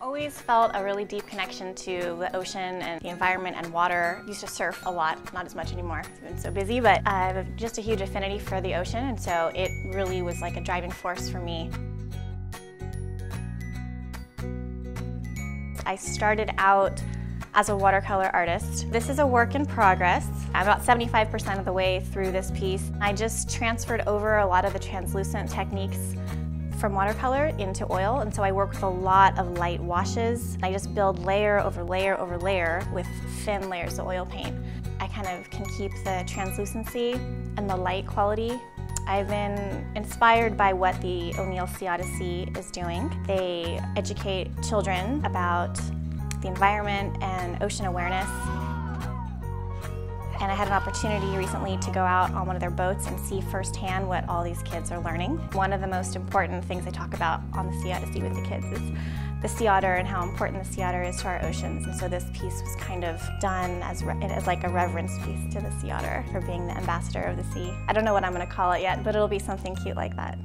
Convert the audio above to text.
always felt a really deep connection to the ocean and the environment and water. Used to surf a lot, not as much anymore. It's been so busy, but I have just a huge affinity for the ocean, and so it really was like a driving force for me. I started out as a watercolor artist. This is a work in progress. I'm about 75% of the way through this piece. I just transferred over a lot of the translucent techniques from watercolor into oil, and so I work with a lot of light washes. I just build layer over layer over layer with thin layers of oil paint. I kind of can keep the translucency and the light quality I've been inspired by what the O'Neill Sea Odyssey is doing. They educate children about the environment and ocean awareness. And I had an opportunity recently to go out on one of their boats and see firsthand what all these kids are learning. One of the most important things I talk about on the Sea Odyssey with the kids is the sea otter and how important the sea otter is to our oceans. And so this piece was kind of done as, as like a reverence piece to the sea otter for being the ambassador of the sea. I don't know what I'm going to call it yet, but it'll be something cute like that.